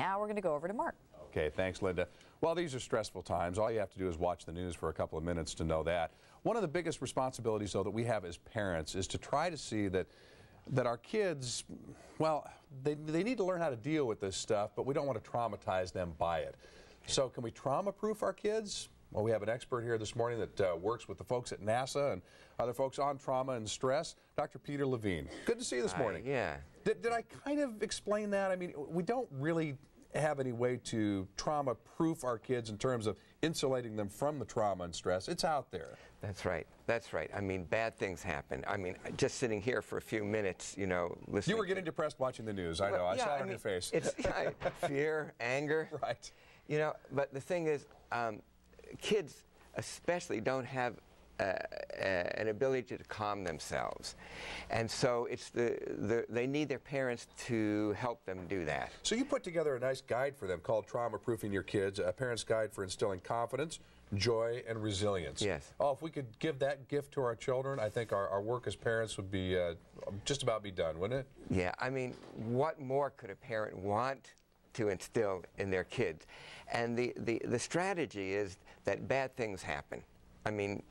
Now we're going to go over to Mark. Okay, thanks, Linda. Well, these are stressful times. All you have to do is watch the news for a couple of minutes to know that. One of the biggest responsibilities, though, that we have as parents is to try to see that that our kids, well, they, they need to learn how to deal with this stuff, but we don't want to traumatize them by it. So can we trauma-proof our kids? Well, we have an expert here this morning that uh, works with the folks at NASA and other folks on trauma and stress, Dr. Peter Levine. Good to see you this morning. Uh, yeah. Did, did I kind of explain that? I mean, we don't really have any way to trauma proof our kids in terms of insulating them from the trauma and stress. It's out there. That's right. That's right. I mean, bad things happen. I mean, just sitting here for a few minutes, you know, listening. You were getting depressed watching the news. I know. I yeah, saw it I on mean, your face. It's yeah, fear, anger. Right. You know, but the thing is, um, kids especially don't have an ability to calm themselves. And so it's the, the, they need their parents to help them do that. So you put together a nice guide for them called Trauma Proofing Your Kids, a parent's guide for instilling confidence, joy, and resilience. Yes. Oh, if we could give that gift to our children, I think our, our work as parents would be uh, just about be done, wouldn't it? Yeah, I mean, what more could a parent want to instill in their kids? And the, the, the strategy is that bad things happen. I mean,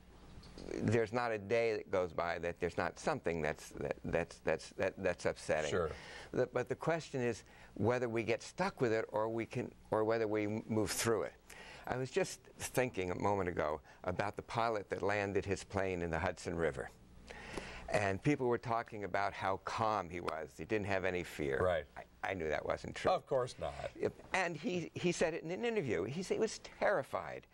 there's not a day that goes by that there's not something that's that, that's that's that, that's upsetting. Sure. The, but the question is whether we get stuck with it or we can or whether we move through it. I was just thinking a moment ago about the pilot that landed his plane in the Hudson River. And people were talking about how calm he was. He didn't have any fear. Right. I, I knew that wasn't true. Of course not. And he, he said it in an interview. He said he was terrified,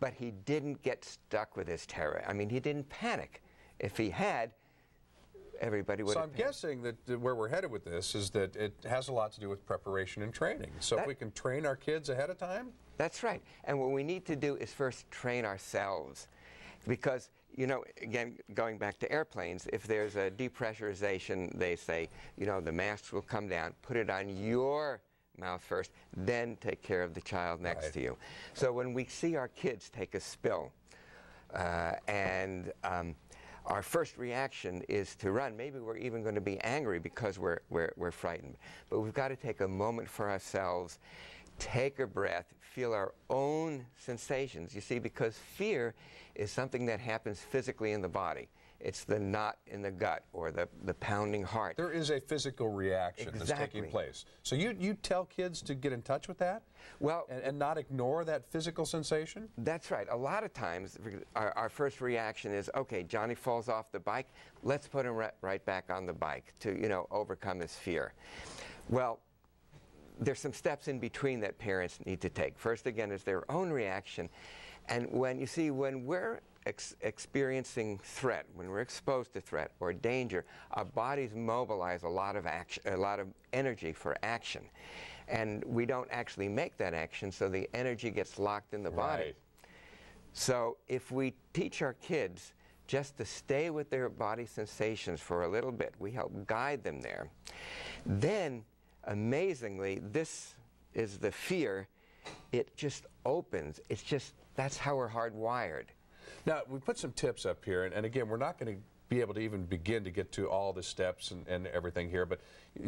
but he didn't get stuck with his terror. I mean, he didn't panic. If he had, everybody would So I'm panicked. guessing that where we're headed with this is that it has a lot to do with preparation and training. So if we can train our kids ahead of time, That's right. And what we need to do is first train ourselves. Because, you know, again, going back to airplanes, if there's a depressurization, they say, you know, the masks will come down, put it on your mouth first, then take care of the child next Right. to you. So when we see our kids take a spill, uh, and um, our first reaction is to run. Maybe we're even going to be angry because we're, we're, we're frightened. But we've got to take a moment for ourselves, take a breath, feel our own sensations. You see, because fear is something that happens physically in the body. It's the knot in the gut or the, the pounding heart. there is a physical reaction that's taking place. So you, you tell kids to get in touch with that? Well- and, and not ignore that physical sensation? That's right. A lot of times, our, our first reaction is, okay, Johnny falls off the bike. Let's put him right, right back on the bike to, you know, overcome his fear. Well, there's some steps in between that parents need to take. First, again, is their own reaction, and when you see when we're ex- experiencing threat, when we're exposed to threat or danger, our bodies mobilize a lot of action, a lot of energy for action, and we don't actually make that action, so the energy gets locked in the body. Right. So if we teach our kids just to stay with their body sensations for a little bit, we help guide them there. Then, amazingly, this is the fear. It just opens. It's just, that's how we're hardwired. Now, we put some tips up here, and, and again, we're not going to be able to even begin to get to all the steps and, and everything here, but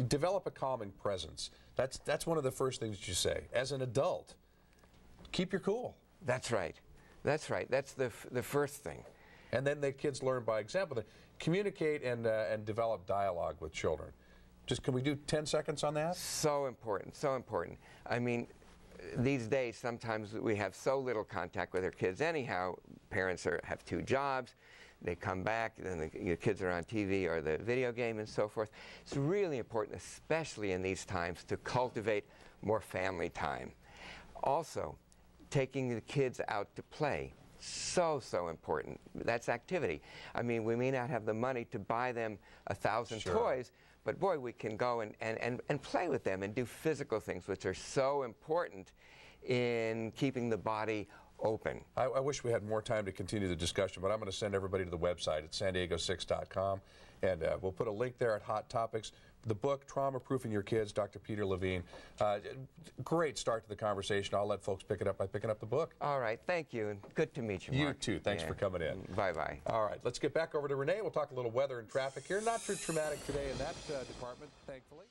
develop a calming presence. That's, that's one of the first things you say. As an adult, keep your cool. That's right. That's right. That's the, f- the first thing. And then the kids learn by example. They communicate and, uh, and develop dialogue with children. Just can we do 10 seconds on that? So important, so important. I mean, these days, sometimes we have so little contact with our kids. Anyhow, parents are, have two jobs. They come back, then the your kids are on TV or the video game and so forth. It's really important, especially in these times, to cultivate more family time. Also, taking the kids out to play. So, so important. That's activity. I mean, we may not have the money to buy them a thousand Sure. toys, but boy, we can go and, and, and, and play with them and do physical things, which are so important in keeping the body open. I, I wish we had more time to continue the discussion, but I'm going to send everybody to the website at san diego6.com, and uh, we'll put a link there at Hot Topics. The book, Trauma Proofing Your Kids, Dr. Peter Levine. Uh, great start to the conversation. I'll let folks pick it up by picking up the book. All right, thank you, and good to meet you, You too. Thanks for coming in. Bye bye. All right, let's get back over to Renee. We'll talk a little weather and traffic here. Not too traumatic today in that uh, department, thankfully.